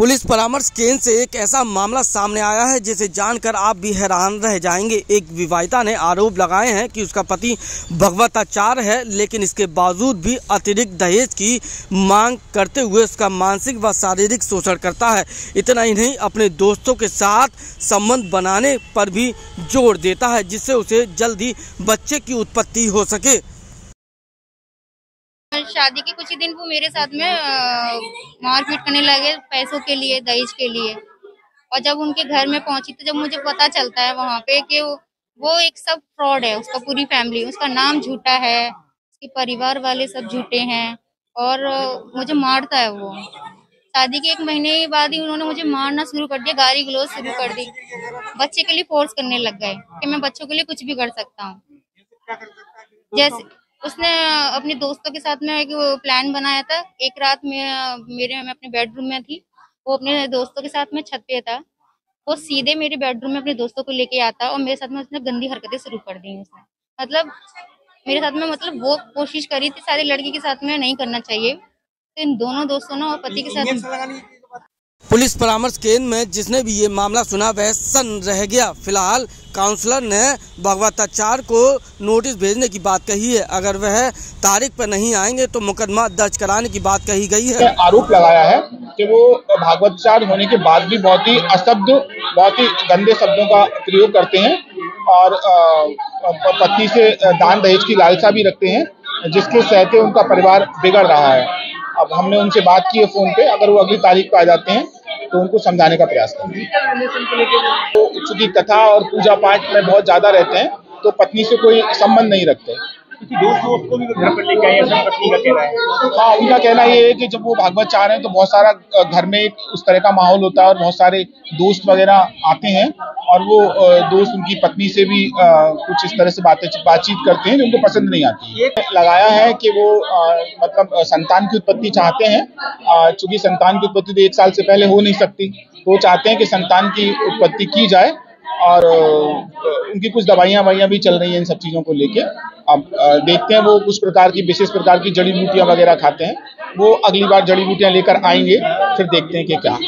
Police परामर्श केंद्र से एक ऐसा मामला सामने आया है जिसे जानकर आप भी हैरान रह जाएँगे। एक विवाहिता ने आरोप लगाए हैं कि उसका पति भगवताचार है, लेकिन इसके बावजूद भी अतिरिक्त दहेज की मांग करते हुए उसका मानसिक व शारीरिक शोषण करता है। इतना ही नहीं, अपने दोस्तों के साथ संबंध बनाने पर भी ज़ोर देता है, जिससे उसे जल्द ही बच्चे की उत्पत्ति हो सके। शादी के कुछ ही दिन वो मेरे साथ में मारपीट करने लगे पैसों के लिए दहेज के लिए। और जब उनके घर में पहुँची तो जब मुझे पता चलता है वहाँ पे कि वो, एक सब फ्रॉड है उसका पूरी फैमिली उसका नाम झूठा है उसके परिवार वाले सब झूठे हैं और मुझे मारता है वो। शादी के एक महीने के बाद ही उन्होंने मुझे मारना शुरू कर दिया गाली गलोज शुरू कर दी। बच्चे के लिए फोर्स करने लग गए कि मैं बच्चों के लिए कुछ भी कर सकता हूँ। जैसे उसने अपने दोस्तों के साथ में एक प्लान बनाया था। एक रात में मेरे मैं अपने बेडरूम में थी। वो अपने दोस्तों के साथ में छत पे था। वो सीधे मेरे बेडरूम में अपने दोस्तों को लेके आता और मेरे साथ में उसने गंदी हरकतें शुरू कर दी उसने। मतलब मेरे साथ में मतलब वो कोशिश करी थी सारी लड़की के साथ में नहीं करना चाहिए। तो इन दोनों दोस्तों ने और पति के साथ पुलिस परामर्श केंद्र में जिसने भी ये मामला सुना, वह सन रह गया। फ़िलहाल काउंसलर ने भगवताचार को नोटिस भेजने की बात कही है। अगर वह तारीख पर नहीं आएँगे तो मुकदमा दर्ज कराने की बात कही गई है। आरोप लगाया है कि वो भागवताचार होने के बाद भी बहुत ही अशब्द, बहुत ही गंदे शब्दों का प्रयोग करते हैं और पत्नी से दान दहेज की लालसा भी रखते हैं, जिसके सहते उनका परिवार बिगड़ रहा है। अब हमने उनसे बात की है फ़ोन पे, अगर वो अगली तारीख को आ जाते हैं तो उनको समझाने का प्रयास करेंगे तो चूँकि कथा और पूजा पाठ में बहुत ज़्यादा रहते हैं तो पत्नी से कोई संबंध नहीं रखते। दोस्त दोस्त को भी घर पर लेके आए पत्नी का कहना है। हाँ उनका कहना ये है कि जब वो भागवत चाह रहे हैं तो बहुत सारा घर में एक उस तरह का माहौल होता है और बहुत सारे दोस्त वगैरह आते हैं और वो दोस्त उनकी पत्नी से भी कुछ इस तरह से बातें बातचीत करते हैं जो उनको पसंद नहीं आती ये लगाया है कि वो मतलब संतान की उत्पत्ति चाहते हैं। चूँकि संतान की उत्पत्ति तो एक साल से पहले हो नहीं सकती तो वो चाहते हैं कि संतान की उत्पत्ति की जाए और उनकी कुछ दवाइयाँ वाइयाँ भी चल रही हैं इन सब चीज़ों को लेके। अब देखते हैं वो कुछ प्रकार की, विशेष प्रकार की जड़ी बूटियाँ वगैरह खाते हैं। वो अगली बार जड़ी बूटियाँ लेकर आएँगे, फिर देखते हैं कि क्या।